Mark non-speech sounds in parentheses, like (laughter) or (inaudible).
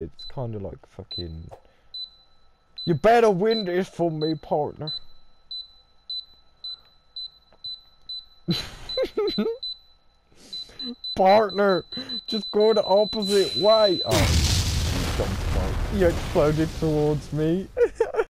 It's kind of like fucking. You better win this for me, partner. (laughs) partner, just go the opposite way. Oh, you. You exploded towards me. (laughs)